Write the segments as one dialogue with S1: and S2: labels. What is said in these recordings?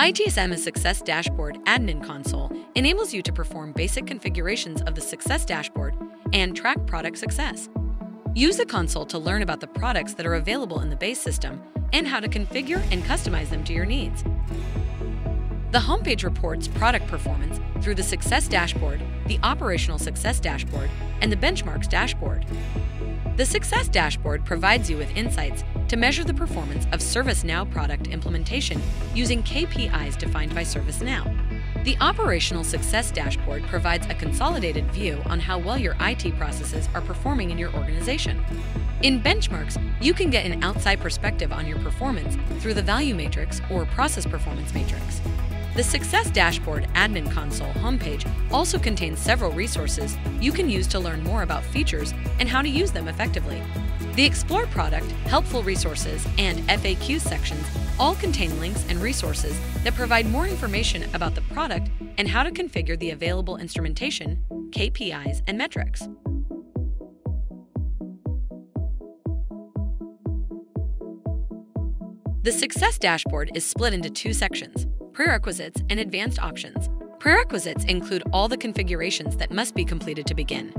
S1: ITSM's Success Dashboard Admin Console enables you to perform basic configurations of the Success Dashboard and track product success. Use the console to learn about the products that are available in the base system and how to configure and customize them to your needs. The homepage reports product performance through the Success Dashboard, the Operational Success Dashboard, and the Benchmarks Dashboard. The Success Dashboard provides you with insights to measure the performance of ServiceNow product implementation using KPIs defined by ServiceNow. The Operational Success Dashboard provides a consolidated view on how well your IT processes are performing in your organization. In benchmarks, you can get an outside perspective on your performance through the Value Matrix or Process Performance Matrix. The Success Dashboard Admin Console homepage also contains several resources you can use to learn more about features and how to use them effectively. The Explore product, helpful resources, and FAQ sections all contain links and resources that provide more information about the product and how to configure the available instrumentation, KPIs, and metrics. The Success Dashboard is split into two sections prerequisites, and advanced options. Prerequisites include all the configurations that must be completed to begin.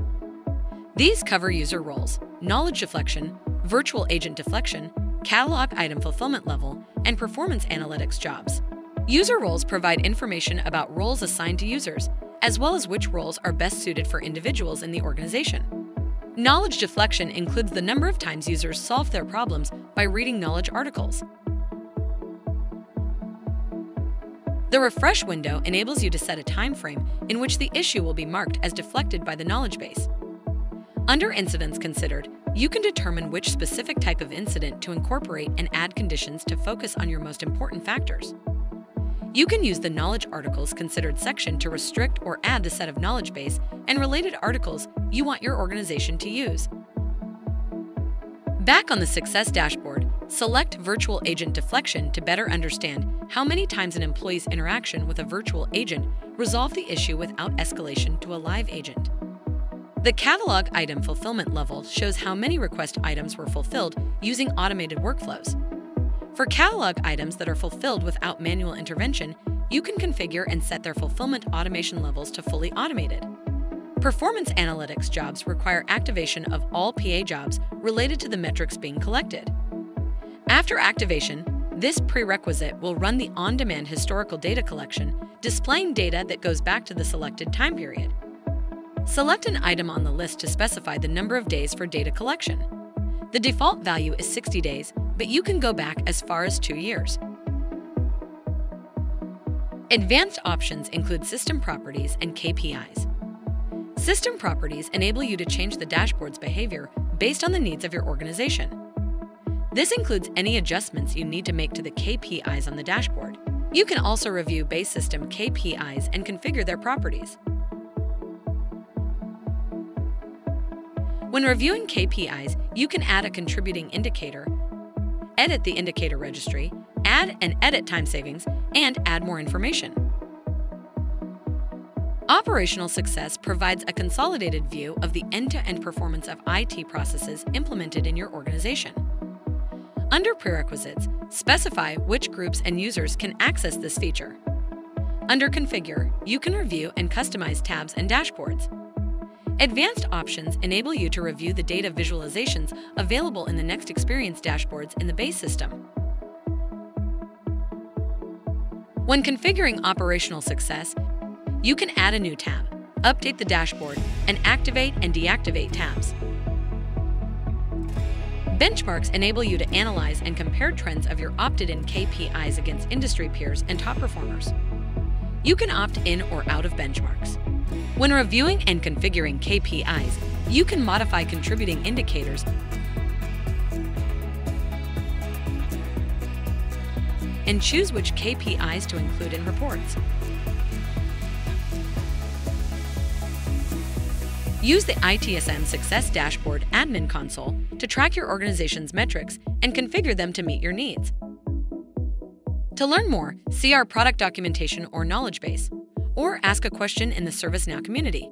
S1: These cover user roles, knowledge deflection, virtual agent deflection, catalog item fulfillment level, and performance analytics jobs. User roles provide information about roles assigned to users, as well as which roles are best suited for individuals in the organization. Knowledge deflection includes the number of times users solve their problems by reading knowledge articles, The refresh window enables you to set a time frame in which the issue will be marked as deflected by the knowledge base. Under incidents considered, you can determine which specific type of incident to incorporate and add conditions to focus on your most important factors. You can use the Knowledge Articles Considered section to restrict or add the set of knowledge base and related articles you want your organization to use. Back on the Success Dashboard, select Virtual Agent Deflection to better understand how many times an employee's interaction with a virtual agent resolved the issue without escalation to a live agent. The catalog item fulfillment level shows how many request items were fulfilled using automated workflows. For catalog items that are fulfilled without manual intervention, you can configure and set their fulfillment automation levels to fully automated. Performance analytics jobs require activation of all PA jobs related to the metrics being collected. After activation, this prerequisite will run the on-demand historical data collection, displaying data that goes back to the selected time period. Select an item on the list to specify the number of days for data collection. The default value is 60 days, but you can go back as far as two years. Advanced options include system properties and KPIs. System properties enable you to change the dashboard's behavior based on the needs of your organization. This includes any adjustments you need to make to the KPIs on the dashboard. You can also review base system KPIs and configure their properties. When reviewing KPIs, you can add a contributing indicator, edit the indicator registry, add and edit time savings, and add more information. Operational Success provides a consolidated view of the end-to-end -end performance of IT processes implemented in your organization. Under Prerequisites, specify which groups and users can access this feature. Under Configure, you can review and customize tabs and dashboards. Advanced options enable you to review the data visualizations available in the Next Experience dashboards in the base system. When configuring operational success, you can add a new tab, update the dashboard, and activate and deactivate tabs. Benchmarks enable you to analyze and compare trends of your opted-in KPIs against industry peers and top performers. You can opt in or out of benchmarks. When reviewing and configuring KPIs, you can modify contributing indicators and choose which KPIs to include in reports. Use the ITSM Success Dashboard Admin Console to track your organization's metrics and configure them to meet your needs. To learn more, see our product documentation or knowledge base, or ask a question in the ServiceNow community.